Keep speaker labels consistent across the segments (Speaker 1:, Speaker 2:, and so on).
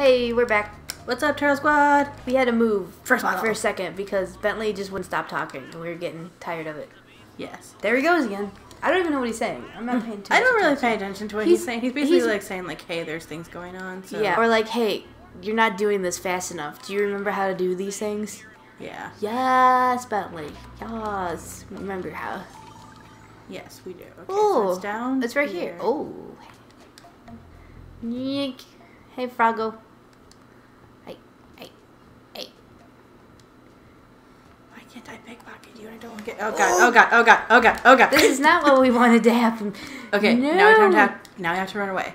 Speaker 1: Hey, we're back.
Speaker 2: What's up, Turtle Squad?
Speaker 1: We had to move
Speaker 2: First model.
Speaker 1: for a second because Bentley just wouldn't stop talking and we were getting tired of it.
Speaker 2: Yes.
Speaker 1: There he goes again. I don't even know what he's saying. I'm not mm-hmm. paying attention.
Speaker 2: I don't really pay attention to what he's,
Speaker 1: He's-
Speaker 2: saying. He's basically
Speaker 1: he's-
Speaker 2: like saying like, "Hey, there's things going on." So
Speaker 1: Yeah. Or like, hey, you're not doing this fast enough. Do you remember how to do these things?
Speaker 2: yeah.
Speaker 1: Yes, Bentley. Yes. Remember how?
Speaker 2: Yes, we do. Okay,
Speaker 1: Oh,
Speaker 2: so it's down.
Speaker 1: It's right here. Oh. Yeek. Hey, Froggo. Hey, hey, hey.
Speaker 2: Why can't I pickpocket you? and I don't want to get. Oh god! Oh god! Oh god! Oh god! Oh god!
Speaker 1: This is not what we wanted to happen.
Speaker 2: Okay,
Speaker 1: no.
Speaker 2: now I have now I have to run away.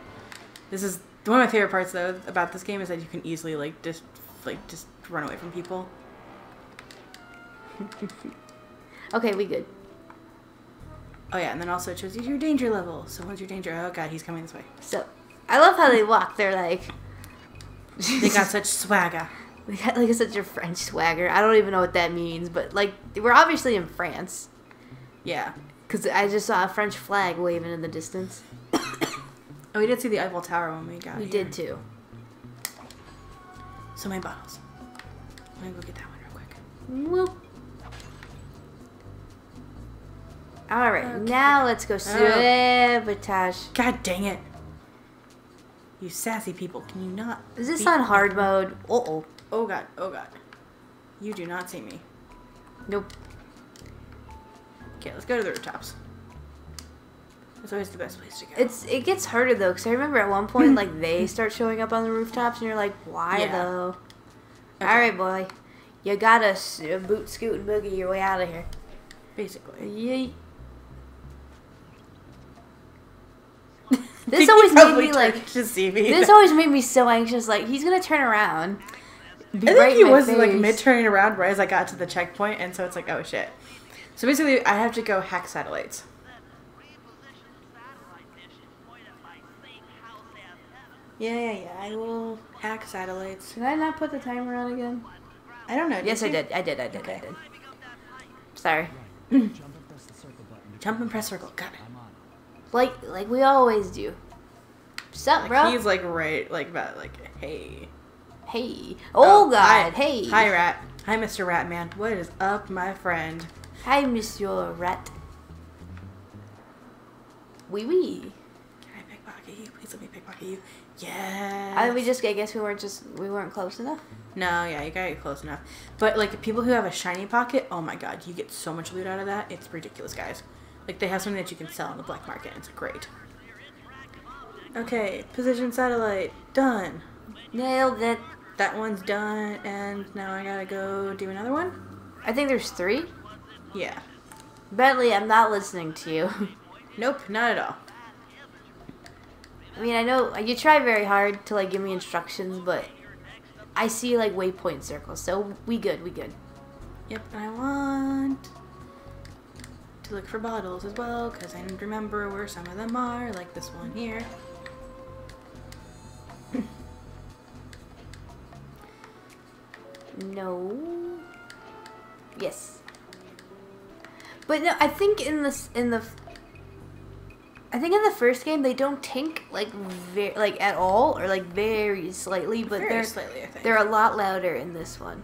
Speaker 2: This is one of my favorite parts though about this game is that you can easily like just like just run away from people.
Speaker 1: Okay, we good.
Speaker 2: Oh yeah, and then also it shows you your danger level. So what's your danger? Oh god, he's coming this way.
Speaker 1: So, I love how they walk. They're like.
Speaker 2: They got such swagger.
Speaker 1: They got like such a French swagger. I don't even know what that means, but like we're obviously in France
Speaker 2: Yeah.
Speaker 1: because I just saw a French flag waving in the distance.
Speaker 2: Oh, we did see the Eiffel Tower when we got
Speaker 1: We
Speaker 2: here.
Speaker 1: did too.
Speaker 2: So my bottles. I'm gonna go get that one real quick.
Speaker 1: Whoop. All right,
Speaker 2: Okay.
Speaker 1: now let's go sabotage.
Speaker 2: God dang it! You sassy people, can you not?
Speaker 1: Is this on hard mode? Uh oh.
Speaker 2: Oh god! Oh god! You do not see me.
Speaker 1: Nope.
Speaker 2: Okay, let's go to the rooftops. It's always the best place to go.
Speaker 1: It's it gets harder though because I remember at one point like they start showing up on the rooftops and you're like, why
Speaker 2: Yeah.
Speaker 1: though?
Speaker 2: Okay,
Speaker 1: All right, boy, you gotta boot, scoot, and boogie your way out of here.
Speaker 2: Basically.
Speaker 1: Yeet. This always made me like.
Speaker 2: to see me.
Speaker 1: This always made me so anxious. Like he's gonna turn around. Be
Speaker 2: I think
Speaker 1: right in
Speaker 2: he
Speaker 1: my
Speaker 2: was like mid turning around right as I got to the checkpoint, and so it's like, oh shit. So basically, I have to go hack satellites. Yeah, yeah, yeah. I will hack satellites.
Speaker 1: Did I not put the timer on again?
Speaker 2: I don't know.
Speaker 1: Yes, I did. I did. I did.
Speaker 2: Okay.
Speaker 1: I did. Sorry.
Speaker 2: Jump and press circle. Got it.
Speaker 1: Like like we always do. Sup,
Speaker 2: Like,
Speaker 1: bro?
Speaker 2: He's like right, like about like, hey.
Speaker 1: Hey. Oh, oh God.
Speaker 2: hi.
Speaker 1: Hey.
Speaker 2: Hi, Rat. Hi, Mr. Ratman. What is up, my friend?
Speaker 1: Hi, Monsieur Rat. Wee wee.
Speaker 2: Can I pickpocket you? Please let me pickpocket you. Yeah.
Speaker 1: Oh, I we just I guess we weren't just we weren't close enough.
Speaker 2: No, yeah, you gotta get close enough. But like people who have a shiny pocket, oh my god, you get so much loot out of that. It's ridiculous, guys. Like they have something that you can sell on the black market. It's great. Okay, position satellite done.
Speaker 1: Nailed it.
Speaker 2: That one's done, and now I gotta go do another one.
Speaker 1: I think there's three.
Speaker 2: Yeah.
Speaker 1: Bentley, I'm not listening to you.
Speaker 2: Nope, not at all.
Speaker 1: I mean, I know you try very hard to like give me instructions, but I see like waypoint circles, so we good, we good.
Speaker 2: Yep, and I want to look for bottles as well, because I don't remember where some of them are, like this one here.
Speaker 1: No. Yes. But no, I think in this in the I think in the first game they don't tink like very like at all or like very slightly, but
Speaker 2: Very
Speaker 1: they're
Speaker 2: slightly, I think.
Speaker 1: they're a lot louder in this one.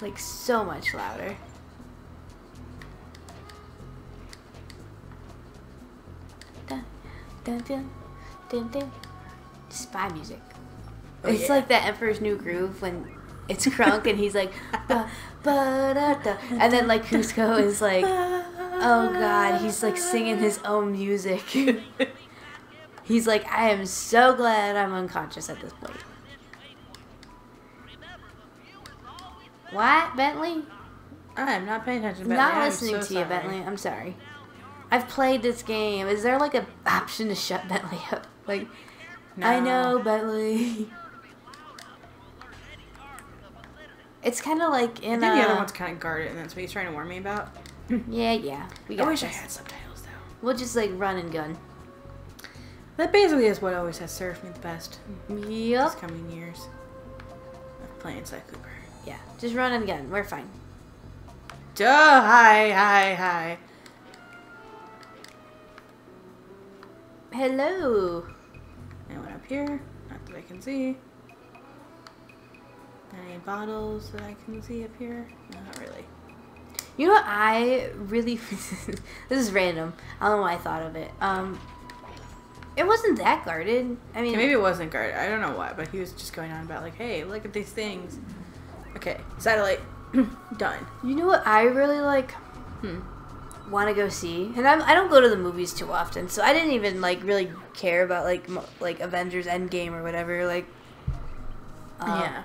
Speaker 1: Like so much louder. Dun, dun, dun, dun, dun. Spy music.
Speaker 2: Oh,
Speaker 1: it's
Speaker 2: yeah.
Speaker 1: like that Emperor's New Groove when it's Kronk and he's like, ba, ba, da, da. and then like Kuzco is like, oh god, he's like singing his own music. he's like, I am so glad I'm unconscious at this point. What, Bentley?
Speaker 2: I'm not paying attention. Bentley.
Speaker 1: Not listening
Speaker 2: so
Speaker 1: to you. Bentley. I'm sorry. I've played this game. Is there like an option to shut Bentley up? Like, I know, Bentley. It's kind of like in.
Speaker 2: I
Speaker 1: in
Speaker 2: think the other one's kind of guarded, and that's what he's trying to warn me about.
Speaker 1: Yeah, yeah. We
Speaker 2: I
Speaker 1: got
Speaker 2: wish I had subtitles though.
Speaker 1: We'll just like run and gun.
Speaker 2: That basically is what always has served me the best these
Speaker 1: Yup.
Speaker 2: coming years of playing Seth Cooper.
Speaker 1: Yeah, just run and gun. We're fine.
Speaker 2: Duh! Hi, hi, hi.
Speaker 1: Hello.
Speaker 2: Anyone up here? Not that I can see. Any bottles that I can see up here? Not really.
Speaker 1: You know what I really this is random. I don't know why I thought of it. Um it wasn't that guarded. I mean
Speaker 2: Okay, maybe it wasn't guarded. I don't know why, but he was just going on about like, hey, look at these things. Okay, satellite done.
Speaker 1: you know what I really like
Speaker 2: Hmm.
Speaker 1: want to go see? And I'm, I don't go to the movies too often, so I didn't even like really care about like mo- like Avengers Endgame or whatever like um,
Speaker 2: yeah.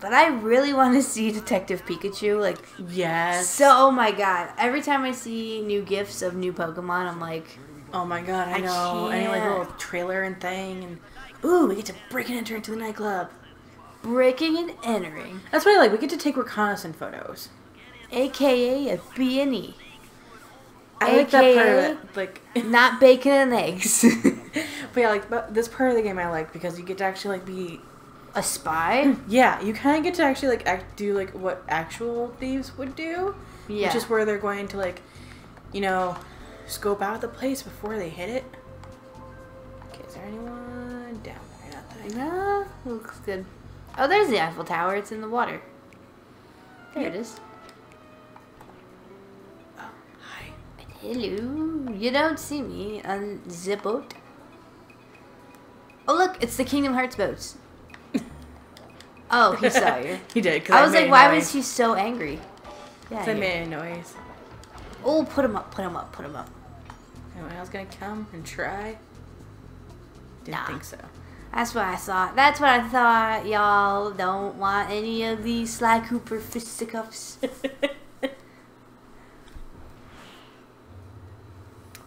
Speaker 1: But I really want to see Detective Pikachu like
Speaker 2: Yes.
Speaker 1: so oh my god. Every time I see new gifts of new Pokemon, I'm like
Speaker 2: Oh my god, I
Speaker 1: I
Speaker 2: know. Any like
Speaker 1: can't.
Speaker 2: little trailer and thing, and ooh, we get to break and enter into the nightclub.
Speaker 1: breaking and entering,
Speaker 2: That's what I like. We get to take reconnaissance photos.
Speaker 1: aka a B&E.
Speaker 2: I like that part of it. Like,
Speaker 1: Not bacon and eggs.
Speaker 2: but yeah, like but this part of the game I like because you get to actually like be
Speaker 1: a spy?
Speaker 2: Mm, yeah, you kind of get to actually like act, do like what actual thieves would do,
Speaker 1: Yeah.
Speaker 2: which is where they're going to like, you know, scope out the place before they hit it. Okay, is there anyone down there? Not that I know.
Speaker 1: No, looks good. Oh, there's the Eiffel Tower. It's in the water. There it is.
Speaker 2: Oh, hi.
Speaker 1: Hello. You don't see me on the boat. Oh, look, it's the Kingdom Hearts boats. Oh, he saw you.
Speaker 2: he did. 'cause
Speaker 1: I was like, why
Speaker 2: noise.
Speaker 1: was he so angry? Yeah.
Speaker 2: I made a noise.
Speaker 1: Oh, put him up, put him up, put him up.
Speaker 2: Anyone else gonna come and try? Didn't
Speaker 1: Nah.
Speaker 2: think so.
Speaker 1: That's what I thought. That's what I thought. Y'all don't want any of these Sly Cooper fisticuffs.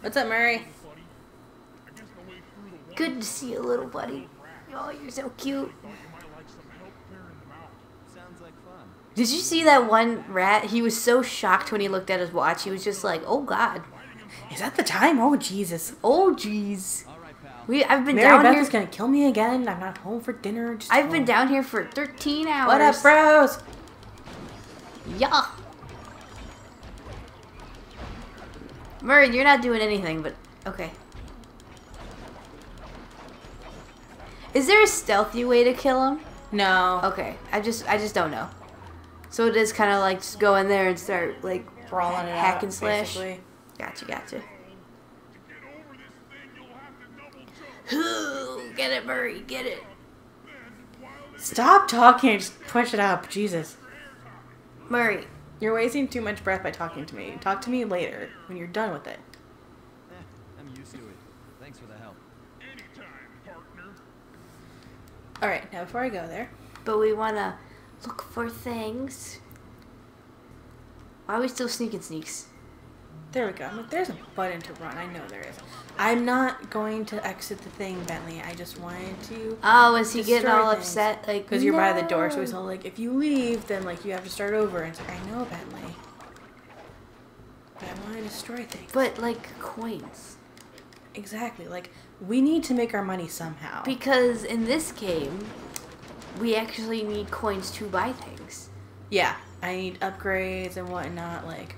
Speaker 2: What's up, Murray?
Speaker 1: Good to see you, little buddy. Oh, you're so cute. Did you see that one rat? He was so shocked when he looked at his watch. He was just like, "Oh God,
Speaker 2: Is that the time? Oh Jesus!
Speaker 1: oh jeez."
Speaker 3: All right, pal.
Speaker 1: We I've been
Speaker 2: Mary
Speaker 1: down
Speaker 2: Beth
Speaker 1: here.
Speaker 2: is gonna kill me again. I'm not home for dinner. Just
Speaker 1: I've been down here for 13 hours.
Speaker 2: What up, bros?
Speaker 1: Yeah. Murray, you're not doing anything, but okay. Is there a stealthy way to kill him?
Speaker 2: No.
Speaker 1: Okay, I just I just don't know. So it is kind of like just go in there and start like
Speaker 2: Brawling it
Speaker 1: hack
Speaker 2: out,
Speaker 1: and slash.
Speaker 2: basically.
Speaker 1: Gotcha, gotcha. Get it, Murray, get it.
Speaker 2: Stop talking. Just push it up. Jesus.
Speaker 1: Murray,
Speaker 2: You're wasting too much breath by talking to me. Talk to me later when you're done with it.
Speaker 3: Eh, I'm used to it. Thanks for the help. Anytime.
Speaker 2: All right. Now before I go there,
Speaker 1: but we want to look for things. Why are we still sneaking sneaks?
Speaker 2: there we go. I'm like, there's a button to run. I know there is. I'm not going to exit the thing, Bentley. I just wanted to.
Speaker 1: Oh, is he getting all
Speaker 2: things.
Speaker 1: upset? Like,
Speaker 2: Because you're by the door, so he's all like, if you leave, then like you have to start over. And it's like, I know, Bentley. But I want to destroy things.
Speaker 1: But like coins,
Speaker 2: Exactly. Like we need to make our money somehow.
Speaker 1: because in this game, we actually need coins to buy things.
Speaker 2: yeah, I need upgrades and whatnot. Like,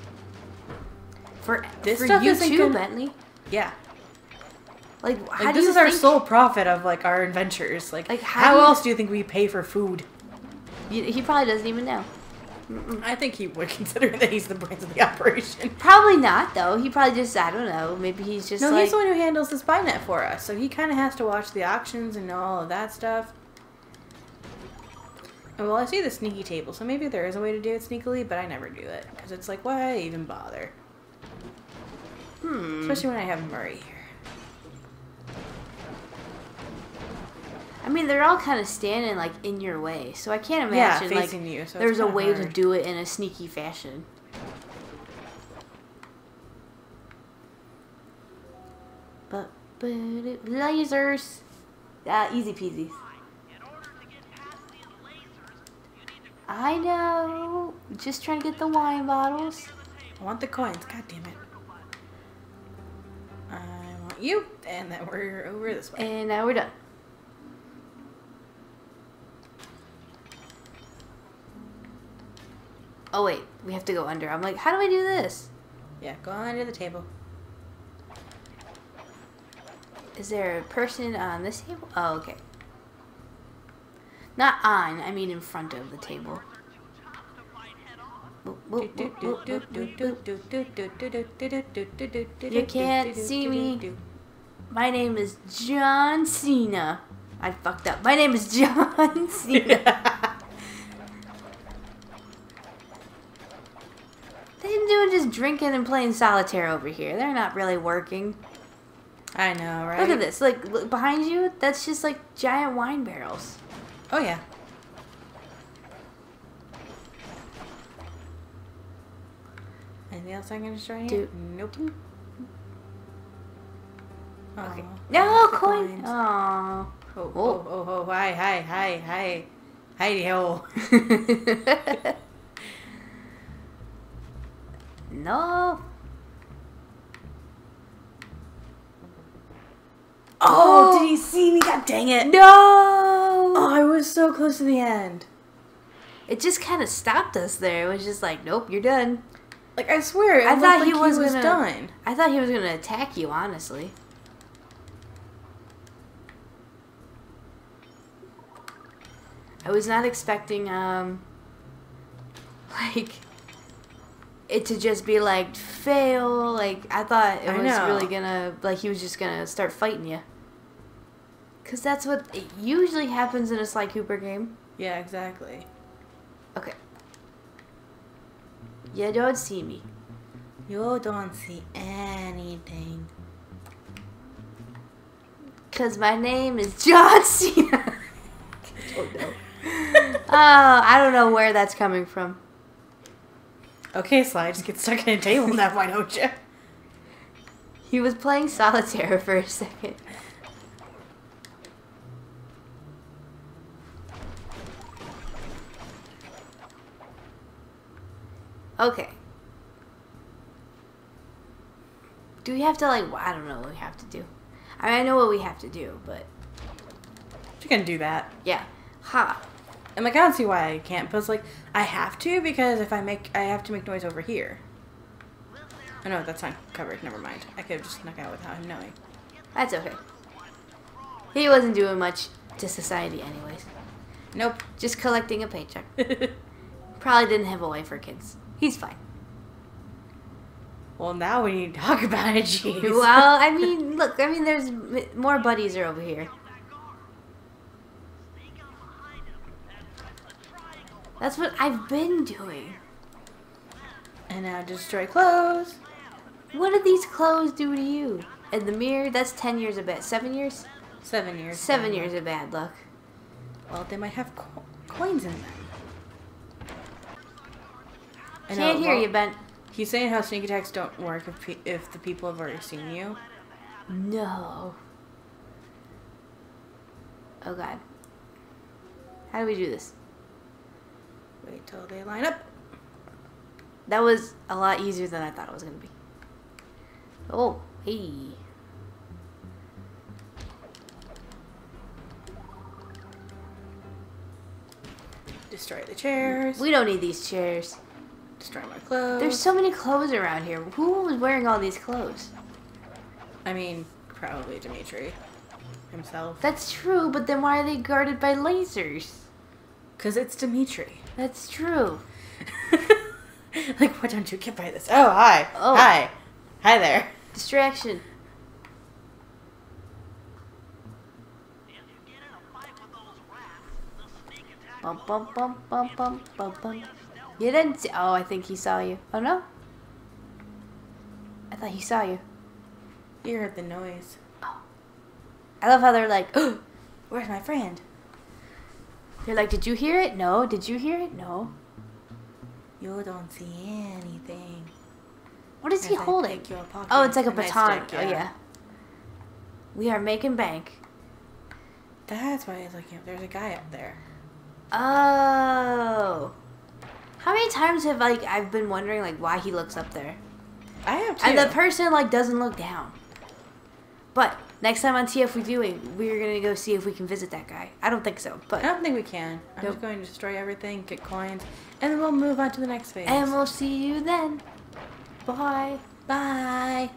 Speaker 1: For
Speaker 2: This
Speaker 1: for
Speaker 2: stuff
Speaker 1: you too,
Speaker 2: gonna-
Speaker 1: Bentley.
Speaker 2: yeah,
Speaker 1: Like, how
Speaker 2: like
Speaker 1: do
Speaker 2: this
Speaker 1: you
Speaker 2: is our sole profit of like our adventures. Like,
Speaker 1: Like, how
Speaker 2: how,
Speaker 1: do
Speaker 2: else do you think we pay for food?
Speaker 1: You- He probably doesn't even know.
Speaker 2: I think he would consider that he's the brains of the operation.
Speaker 1: Probably not though. He probably just I don't know. Maybe he's just
Speaker 2: No,
Speaker 1: like
Speaker 2: he's the one who handles the spy net for us, so he kind of has to watch the auctions and know all of that stuff. Well, I see the sneaky table, so maybe there is a way to do it sneakily, but I never do it because it's like, why even bother?
Speaker 1: hmm.
Speaker 2: Especially when I have Murray here.
Speaker 1: I mean, they're all kind of standing like in your way, so I can't
Speaker 2: Yeah,
Speaker 1: imagine like
Speaker 2: you, so
Speaker 1: there's a way to do it in a sneaky fashion. But but it, lasers, ah, easy peasy. I know. Just trying to get the wine bottles.
Speaker 2: I want the coins. God damn it. I want you, and then we're over this way.
Speaker 1: And now we're done. Oh wait, we have to go under. I'm like, how do I do this?
Speaker 2: Yeah, go under the table.
Speaker 1: Is there a person on this table? Oh, okay. Not on, I mean in front of the table. You can't see me. My name is John Cena. I fucked up. My name is John Cena. They're doing just drinking and playing solitaire over here. They're not really working.
Speaker 2: I know, right?
Speaker 1: Look at this. Like look, behind you, that's just like giant wine barrels.
Speaker 2: Oh yeah. Anything else I'm gonna destroy?
Speaker 1: Do-
Speaker 2: Nope. Mm-hmm.
Speaker 1: Oh, okay.
Speaker 2: Aw,
Speaker 1: No
Speaker 2: the
Speaker 1: coin.
Speaker 2: coins.
Speaker 1: Oh.
Speaker 2: Oh, oh, oh, oh, hi, hi, hi, hi. Heidi ho.
Speaker 1: no.
Speaker 2: Oh, did oh. he see me? God dang it.
Speaker 1: No.
Speaker 2: Oh, I was so close to the end.
Speaker 1: It just kind of stopped us there. It was just like, nope, you're done.
Speaker 2: Like, I swear, it
Speaker 1: I thought
Speaker 2: like
Speaker 1: he was
Speaker 2: was
Speaker 1: gonna-
Speaker 2: done.
Speaker 1: I thought he was gonna attack you. Honestly. I was not expecting um like it to just be like fail. Like I thought it
Speaker 2: I
Speaker 1: was
Speaker 2: know.
Speaker 1: really gonna like he was just gonna start fighting you. Cause that's what usually happens in a Sly Cooper game.
Speaker 2: Yeah, exactly.
Speaker 1: Okay. You don't see me.
Speaker 2: You don't see anything.
Speaker 1: Cause my name is John Cena. oh no. Oh, I don't know where that's coming from.
Speaker 2: Okay, Sly, just get stuck in a table now, why don't you?
Speaker 1: He was playing solitaire for a second. Okay. Do we have to like? I don't know what we have to do. I mean, I know what we have to do, but
Speaker 2: You can do that.
Speaker 1: yeah. Ha.
Speaker 2: And like I don't see why I can't, but it's like I have to because if I make I have to make noise over here. Oh no, that's not covered. Never mind. I could have just snuck out without him knowing.
Speaker 1: That's okay. He wasn't doing much to society, anyways.
Speaker 2: Nope.
Speaker 1: Just collecting a paycheck. Probably didn't have a wife or kids. He's fine.
Speaker 2: well, now we need to talk about it. Jeez.
Speaker 1: Well, I mean, look, I mean, there's more buddies are over here. That's what I've been doing.
Speaker 2: and now destroy clothes.
Speaker 1: What did these clothes do to you? And the mirror, that's 10 years of bad. Seven years?
Speaker 2: Seven years.
Speaker 1: Seven
Speaker 2: now.
Speaker 1: years of bad luck.
Speaker 2: Well, they might have co- coins in them. I
Speaker 1: Can't hear you, Ben.
Speaker 2: He's saying how sneak attacks don't work if pe- if the people have already seen you.
Speaker 1: No. Oh, God. How do we do this?
Speaker 2: Wait till they line up.
Speaker 1: That was a lot easier than I thought it was going to be. Oh, hey.
Speaker 2: Destroy the chairs.
Speaker 1: We don't need these chairs.
Speaker 2: Destroy my clothes.
Speaker 1: There's so many clothes around here. Who was wearing all these clothes?
Speaker 2: I mean, probably Dimitri himself.
Speaker 1: That's true, but then why are they guarded by lasers?
Speaker 2: Because it's Dimitri.
Speaker 1: That's true.
Speaker 2: like, why don't you get by this? Oh, hi.
Speaker 1: Oh.
Speaker 2: Hi. Hi there.
Speaker 1: Distraction. Bum bum bum bum bum bum bum. You didn't see. Oh, I think he saw you. Oh no. I thought he saw you.
Speaker 2: You heard the noise. Oh.
Speaker 1: I love how they're like, oh,
Speaker 2: Where's my friend?
Speaker 1: they're like, did you hear it? No. Did you hear it? No.
Speaker 2: You don't see anything.
Speaker 1: What is he holding?
Speaker 2: pick your pocket,
Speaker 1: Oh, it's like a baton.
Speaker 2: nightstick,
Speaker 1: Oh
Speaker 2: yeah.
Speaker 1: yeah. We are making bank.
Speaker 2: That's why he's looking up. There's a guy up there.
Speaker 1: Oh. How many times have like I've been wondering like why he looks up there?
Speaker 2: I have two.
Speaker 1: And the person like doesn't look down. But next time on TF we do it, we're gonna go see if we can visit that guy. I don't think so, but I
Speaker 2: don't think we can. I'm
Speaker 1: Nope.
Speaker 2: just going to destroy everything, get coins, and then we'll move on to the next phase.
Speaker 1: and we'll see you then. Bye.
Speaker 2: Bye.